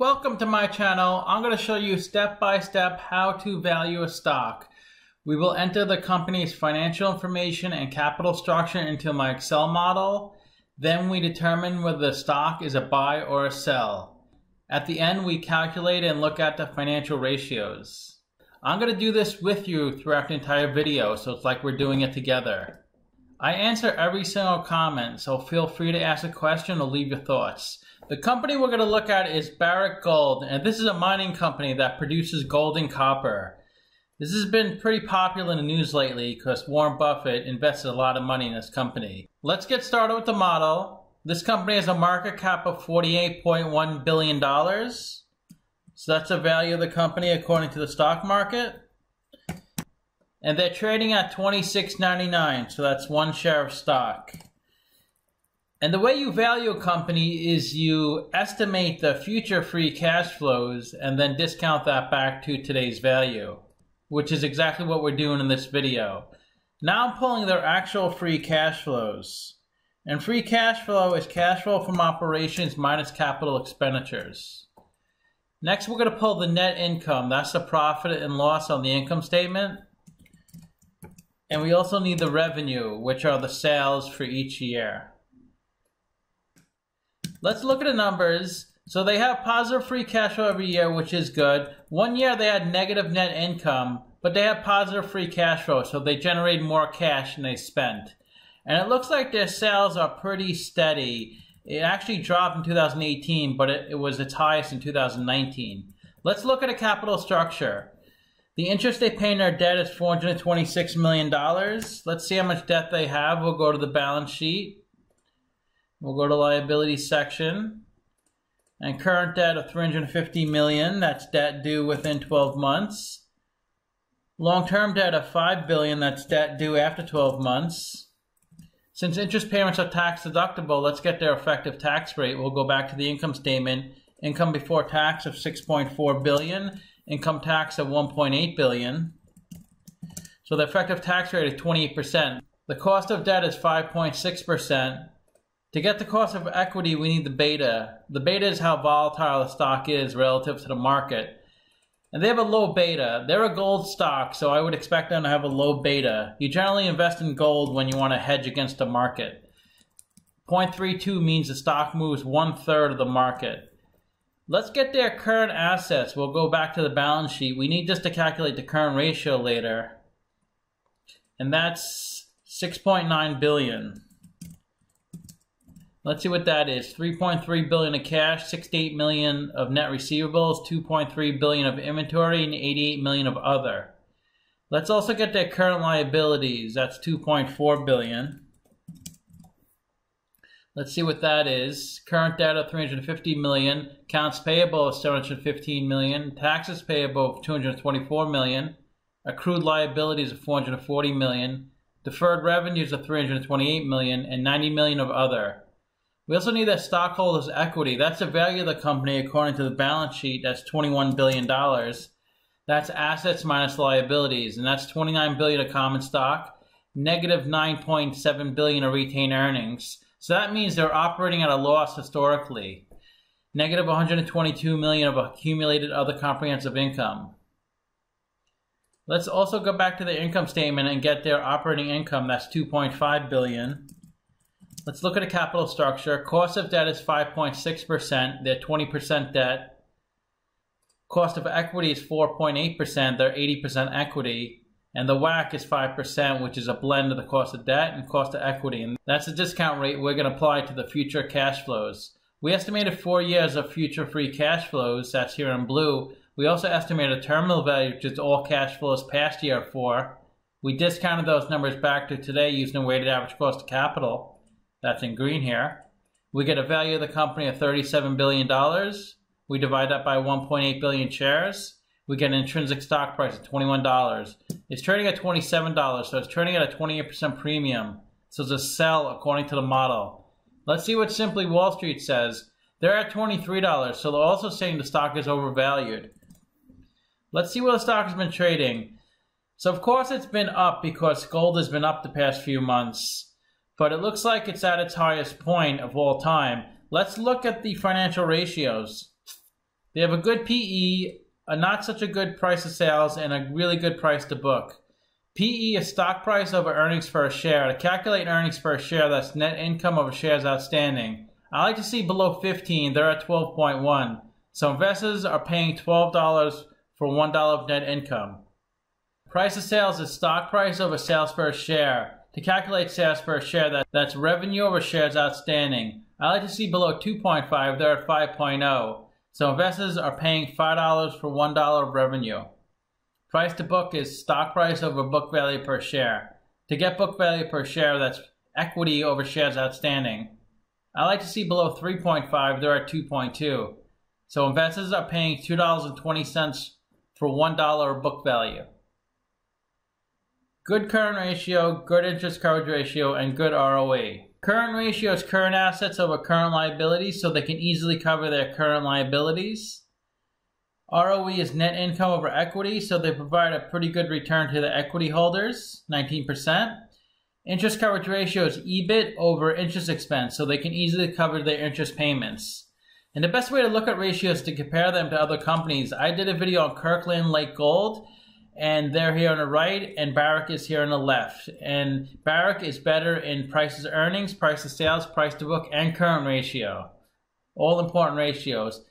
Welcome to my channel. I'm going to show you step by step how to value a stock. We will enter the company's financial information and capital structure into my Excel model. Then we determine whether the stock is a buy or a sell. At the end, we calculate and look at the financial ratios. I'm going to do this with you throughout the entire video, so it's like we're doing it together. I answer every single comment, so feel free to ask a question or leave your thoughts. The company we're going to look at is Barrick Gold, and this is a mining company that produces gold and copper. This has been pretty popular in the news lately because Warren Buffett invested a lot of money in this company. Let's get started with the model. This company has a market cap of $48.1 billion. So that's the value of the company according to the stock market. And they're trading at $26.99, so that's one share of stock. And the way you value a company is you estimate the future free cash flows and then discount that back to today's value, which is exactly what we're doing in this video. Now I'm pulling their actual free cash flows. And free cash flow is cash flow from operations minus capital expenditures. Next, we're going to pull the net income. That's the profit and loss on the income statement. And we also need the revenue, which are the sales for each year. Let's look at the numbers. So they have positive free cash flow every year, which is good. One year they had negative net income, but they have positive free cash flow, so they generate more cash than they spent. And it looks like their sales are pretty steady. It actually dropped in 2018, but it, it was its highest in 2019. Let's look at a capital structure. The interest they pay in their debt is $426 million. Let's see how much debt they have. We'll go to the balance sheet. We'll go to liability section. And current debt of 350 million, that's debt due within 12 months. Long-term debt of 5 billion, that's debt due after 12 months. Since interest payments are tax deductible, let's get their effective tax rate. We'll go back to the income statement. Income before tax of 6.4 billion, income tax of 1.8 billion. So the effective tax rate is 28%. The cost of debt is 5.6%. To get the cost of equity, we need the beta. The beta is how volatile the stock is relative to the market. And they have a low beta. They're a gold stock, so I would expect them to have a low beta. You generally invest in gold when you want to hedge against the market. 0.32 means the stock moves one third of the market. Let's get their current assets. We'll go back to the balance sheet. We need just to calculate the current ratio later. And that's 6.9 billion. Let's see what that is. 3.3 billion of cash, 68 million of net receivables, 2.3 billion of inventory, and 88 million of other. Let's also get their current liabilities. That's 2.4 billion. Let's see what that is. Current debt of 350 million, accounts payable of 715 million, taxes payable of 224 million, accrued liabilities of 440 million, deferred revenues of 328 million, and 90 million of other. We also need that stockholders' equity. That's the value of the company according to the balance sheet. That's $21 billion. That's assets minus liabilities, and that's 29 billion of common stock, negative 9.7 billion of retained earnings. So that means they're operating at a loss historically. Negative 122 million of accumulated other comprehensive income. Let's also go back to the income statement and get their operating income. That's 2.5 billion. Let's look at a capital structure. Cost of debt is 5.6%. They're 20% debt. Cost of equity is 4.8%. They're 80% equity. And the WACC is 5%, which is a blend of the cost of debt and cost of equity. And that's the discount rate we're going to apply to the future cash flows. We estimated four years of future free cash flows. That's here in blue. We also estimated a terminal value, which is all cash flows past year four. We discounted those numbers back to today using a weighted average cost of capital. That's in green here. We get a value of the company of $37 billion. We divide that by 1.8 billion shares. We get an intrinsic stock price of $21. It's trading at $27, so it's trading at a 28% premium. So it's a sell according to the model. Let's see what Simply Wall Street says. They're at $23, so they're also saying the stock is overvalued. Let's see what the stock has been trading. So of course it's been up because gold has been up the past few months but it looks like it's at its highest point of all time. Let's look at the financial ratios. They have a good PE, a not such a good price of sales, and a really good price to book. PE is stock price over earnings per share. To calculate earnings per share, that's net income over shares outstanding. I like to see below 15. They're at 12.1. So investors are paying $12 for $1 of net income. Price of sales is stock price over sales per share. To calculate sales per share, that, that's revenue over shares outstanding. I like to see below 2.5. They're at 5.0. So investors are paying $5 for $1 of revenue. Price to book is stock price over book value per share. To get book value per share, that's equity over shares outstanding. I like to see below 3.5, they're at 2.2. So investors are paying $2.20 for $1 of book value. Good current ratio, good interest coverage ratio, and good ROE. Current ratio is current assets over current liabilities, so they can easily cover their current liabilities. ROE is net income over equity, so they provide a pretty good return to the equity holders, 19%. Interest coverage ratio is EBIT over interest expense, so they can easily cover their interest payments. And the best way to look at ratios to compare them to other companies, I did a video on Kirkland Lake Gold, and they're here on the right, and Barrick is here on the left. And Barrick is better in prices earnings, price to sales, price to book, and current ratio. All important ratios.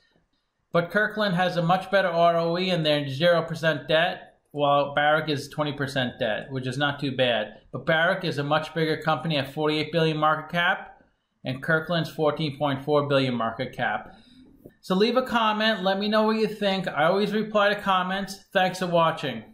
But Kirkland has a much better ROE and they're 0% debt, while Barrick is 20% debt, which is not too bad. But Barrick is a much bigger company at 48 billion market cap, and Kirkland's 14.4 billion market cap. So leave a comment, let me know what you think. I always reply to comments. Thanks for watching.